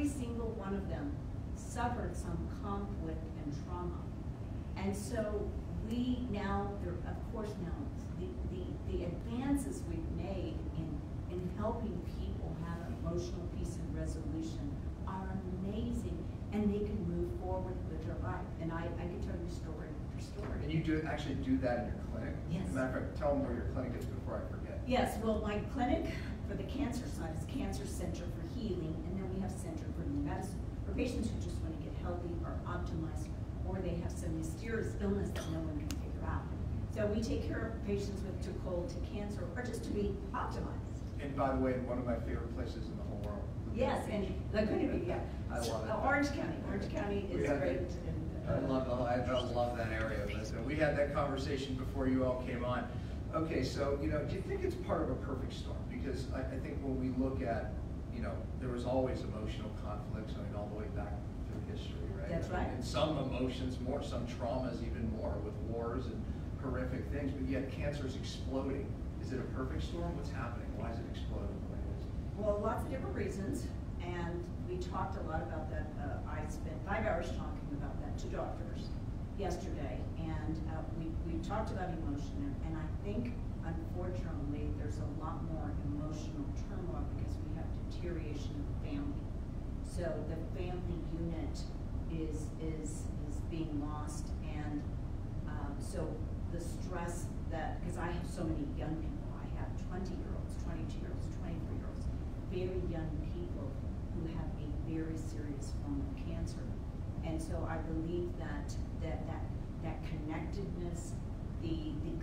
every single one of them suffered some conflict and trauma. And so we now, of course now, the, the, the advances we've made in, in helping people have emotional peace and resolution are amazing, and they can move forward with their life. And I, I can tell you story after story. And you do actually do that in your clinic? Yes. As a matter of fact, tell them where your clinic is before I forget. Yes, well, my clinic for the cancer side is Cancer Center for Healing, and then we have Center for New Medicine for patients who just want to get healthy or optimized, or they have some mysterious illness that no one can figure out. So we take care of patients with too cold to cancer, or just to be optimized. And by the way, one of my favorite places in the whole world. Yes, and Laguna Beach, yeah. I love it. Uh, Orange County, Orange County is great. I love, the- I I love that area, Listen, we had that conversation before you all came on. Okay, so, you know, do you think it's part of a perfect storm? Because I, I think when we look at, you know, there was always emotional conflicts, I mean, all the way back through history, right? That's right. And some emotions more, some traumas even more with wars and horrific things, but yet cancer is exploding. Is it a perfect storm? What's happening? Why is it exploding the way it is? Well, lots of different reasons, and we talked a lot about that. Uh, I spent five hours talking about that to doctors yesterday, and uh, we, we talked about emotion, and- and I think unfortunately, there's a lot more emotional turmoil because we have deterioration of the family. So the family unit is, is, is being lost, and um, so the stress that, because I have so many young people, I have twenty-year-olds, twenty-two-year-olds, twenty-three-year-olds, very young people who have a very serious form of cancer. And so I believe that, that, that, that connectedness, the, the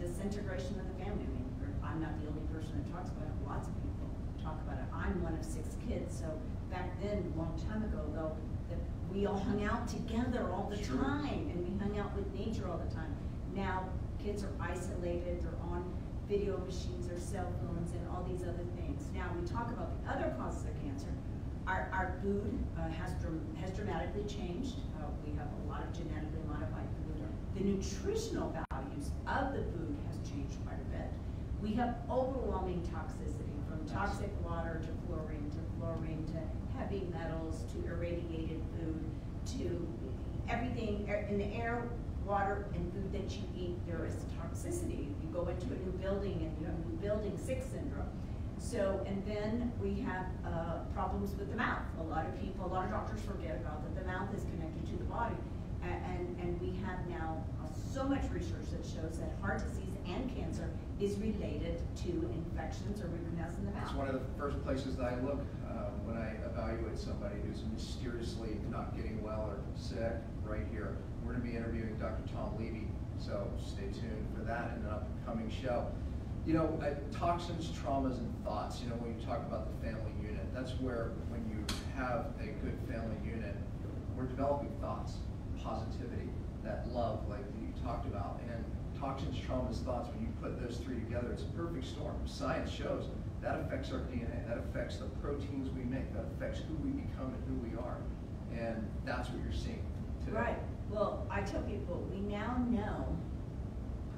disintegration of the family, I mean, I'm not the only person that talks about it, lots of people talk about it. I'm one of six kids, so back then, a long time ago, though, that we all hung out together all the Sure. time, and we hung out with nature all the time. Now, kids are isolated, they're on video machines or cell phones and all these other things. Now, we talk about the other causes of cancer. Our, our food uh, has, has dramatically changed. Uh, we have a lot of genetically modified food. The nutritional values of the food has changed quite a bit. We have overwhelming toxicity, from toxic water to fluorine, to fluorine, to heavy metals, to irradiated food, to everything in the air, water, and food that you eat, there is toxicity. You go into a new building and you have new building sick syndrome. So, and then we have uh, problems with the mouth. A lot of people, a lot of doctors forget about that the mouth is connected to the body. A- And, and we have now uh, so much research that shows that heart disease and cancer is related to infections or root canals in the mouth. It's one of the first places that I look uh, when I evaluate somebody who's mysteriously not getting well or sick, right here. We're going to be interviewing Dr. Tom Levy, so stay tuned for that in an upcoming show. You know, uh, toxins, traumas, and thoughts, you know, when you talk about the family unit, that's where when you have a good family unit, we're developing thoughts, positivity, that love like you talked about, and toxins, traumas, thoughts, when you put those three together, it's a perfect storm. Science shows that affects our DNA, that affects the proteins we make, that affects who we become and who we are. And that's what you're seeing today. Right. Well, I tell people, we now know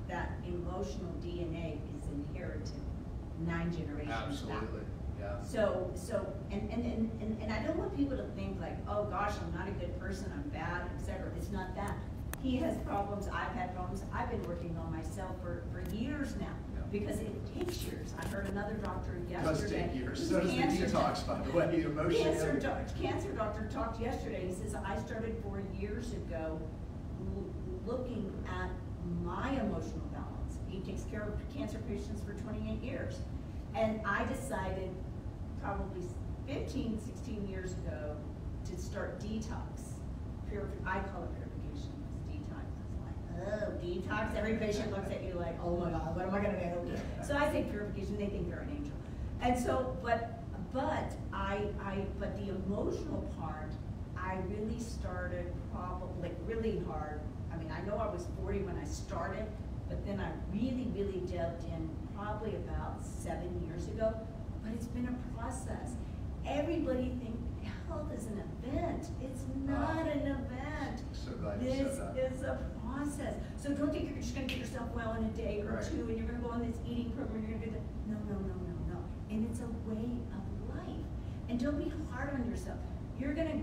that emotional DNA is inherited nine generations back. Absolutely, yeah. So, so, and, and, and, and, and I don't want people to think like, oh gosh, I'm not a good person, I'm bad, etc. It's not that. He has problems, I've had problems, I've been working on myself for, for years now, Yeah. because it takes years. I heard another doctor It does yesterday. take years, so does the cancer detox, by the way, emotion. Cancer, doc- cancer doctor talked yesterday, he says, I started four years ago looking at my emotional balance. He takes care of cancer patients for twenty-eight years. And I decided probably 15, 16 years ago to start detox. I call it purification, it's detox. It's like, oh, detox, every patient looks at you like, oh my God, what am I gonna do? So I say purification, they think you're an angel. And so, but, but I, I, but the emotional part, I really started probably, like really hard. I mean, I know I was forty when I started, but then I really, really delved in probably about seven years ago. But it's been a process. Everybody thinks health is an event. It's not an event. So glad you This said that. is a process. So don't think you're just gonna get yourself well in a day or Right. two and you're gonna go on this eating program, and you're gonna do that. No, no, no, no, no. And it's a way of life. And don't be hard on yourself. You're gonna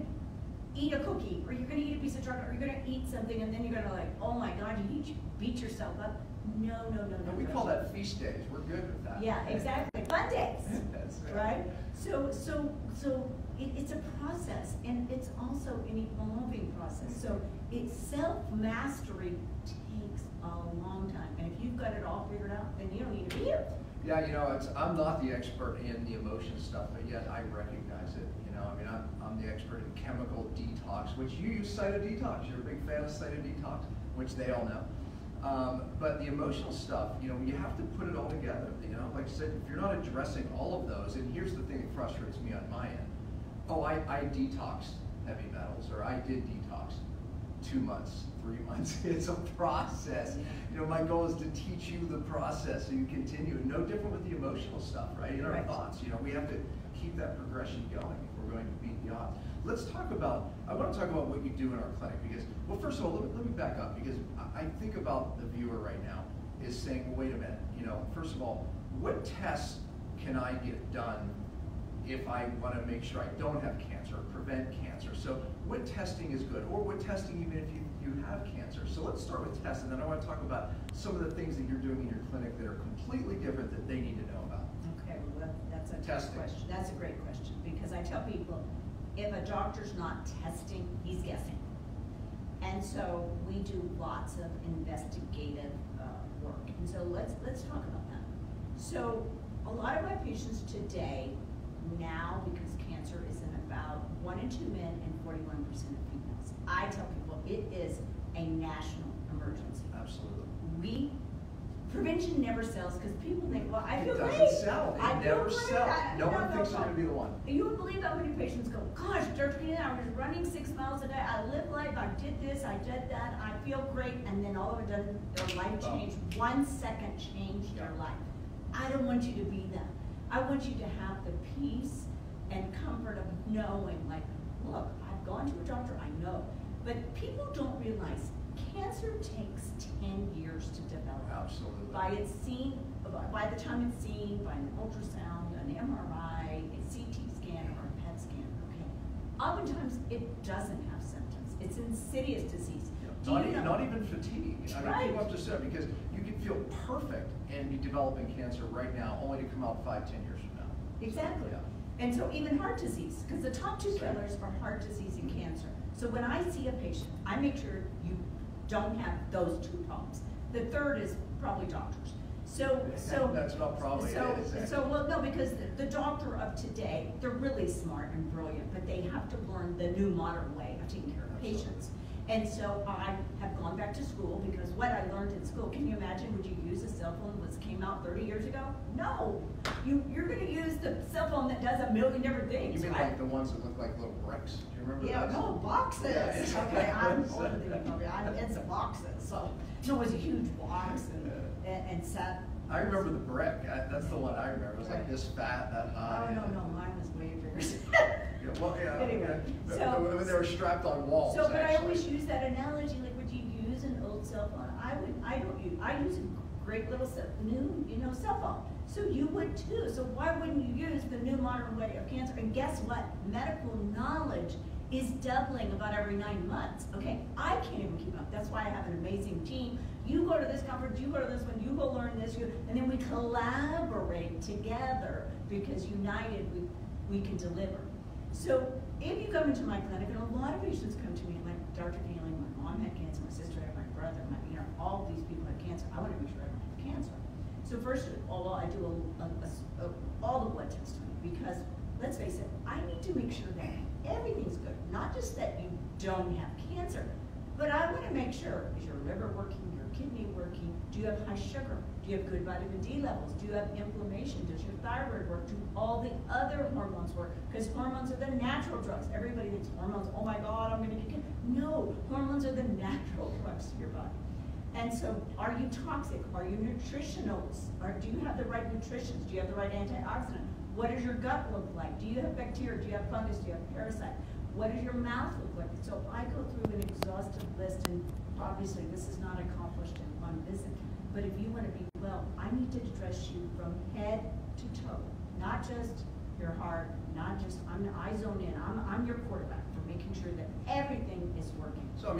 eat a cookie, or you're gonna eat a piece of chocolate, or you're gonna eat something, and then you're gonna like, oh my God, you need to beat yourself up. No, no, no, no. And we no. call that feast days, we're good with that. Yeah, exactly. Fun days, That's it. right? So, so, so it, it's a process, and it's also an evolving process. So, it self mastery takes a long time, and if you've got it all figured out, then you don't need to be here. Yeah, you know, it's, I'm not the expert in the emotion stuff, but yet I recognize it, you know, I mean, I'm, I'm the expert in chemical detox, which you use cytodetox, you're a big fan of cytodetox, which they all know. Um, but the emotional stuff, you know, you have to put it all together, you know, like I said, if you're not addressing all of those, and here's the thing that frustrates me on my end. Oh, I, I detoxed heavy metals, or I did detox two months, three months. It's a process. You know, my goal is to teach you the process so you continue. No different with the emotional stuff, right? In our Right. thoughts, you know, we have to keep that progression going if we're going to beat the odds. Let's talk about, I want to talk about what you do in our clinic because, well, first of all, let me, let me back up because I, I think about the viewer right now is saying, well, wait a minute, you know, first of all, what tests can I get done if I want to make sure I don't have cancer, or prevent cancer. So what testing is good, or what testing even if you, you have cancer. So let's start with tests, and then I want to talk about some of the things that you're doing in your clinic that are completely different that they need to know about. Okay, well, that's a great Testing. question. That's a great question, because I tell people, if a doctor's not testing, he's guessing. And so we do lots of investigative uh, work, and so let's, let's talk about that. So a lot of my patients today, now, because cancer is in about one in two men and forty-one percent of females, I tell people it is a national emergency. Absolutely. We, prevention never sells, because people think, well, I It feel great. doesn't sell. It feel never sells. I- No one thinks I'm going to be the one. You would believe how many patients go, gosh, Dr. Connealy, I was running six miles a day, I live life, I did this, I did that, I feel great, and then all of a sudden, their life changed, one second changed their life. I don't want you to be that. I want you to have the peace and comfort of knowing, like, look, I've gone to a doctor, I know. But people don't realize cancer takes ten years to develop Absolutely. by it's seen, by- by the time it's seen by an ultrasound, an MRI, a CT scan, or a PET scan, okay? Oftentimes, it doesn't have symptoms. It's insidious disease. Do Not, even, not even fatigue. I mean, Right. people have to say because you can feel perfect and be developing cancer right now, only to come out five, ten years from now. Exactly. Yeah. And so even heart disease, because the top two killers are heart disease and cancer. So when I see a patient, I make sure you don't have those two problems. The third is probably doctors. So, so. That's not probably it, so- is it? So, well, no, because the- the doctor of today, they're really smart and brilliant, but they have to learn the new modern way of taking care of patients. And so I have gone back to school because what I learned in school, can you imagine, would you use a cell phone that came out thirty years ago? No, you, you're gonna use the cell phone that does a million different things. You things, mean right? like the ones that look like little bricks? Do you remember Yeah, those? no, boxes, Yeah, okay, I'm older than you, probably, I'm, it's a boxes, so, no, it was a huge box and, and, and sat. I remember the brick. I, that's the one I remember. It was like this fat, that high. Oh, no, no, mine was way bigger. Yeah, well, yeah. Anyway, okay. so- But- but they were strapped on walls. So, but I always use that analogy, like, would you use an old cell phone? I would, I don't use, I use a great little cell, new, you know, cell phone. So you would too, so why wouldn't you use the new modern way of cancer? And guess what? Medical knowledge is doubling about every nine months, okay? I can't even keep up, that's why I have an amazing team. You go to this conference, you go to this one, you go learn this, you, and then we collaborate together, because united, we, we can deliver. So if you come into my clinic, and a lot of patients come to me like, Dr. Connealy, my mom had cancer, my sister had, my brother, my, you know, all these people had cancer. I want to make sure I don't have cancer. So first of all, I do a, a, a- all the blood testing because let's face it, I need to make sure that everything's good, not just that you don't have cancer, but I want to make sure is your liver working, your kidney working, do you have high sugar, do you have good vitamin D levels, do you have inflammation, does your thyroid work, do all the other hormones work? Because hormones are the natural drugs. Everybody thinks hormones, oh my God, I'm going to get cancer. No, hormones are the natural drugs to your body. And so, are you toxic? Are you nutritionals? Or do you have the right nutritions? Do you have the right antioxidant? What does your gut look like? Do you have bacteria? Do you have fungus? Do you have parasite? What does your mouth look like? So I go through an exhaustive list, and obviously this is not accomplished in one visit. But if you want to be well, I need to address you from head to toe, not just your heart, not just, I'm, I zone in, I'm, I'm your quarterback for making sure that everything is working. So,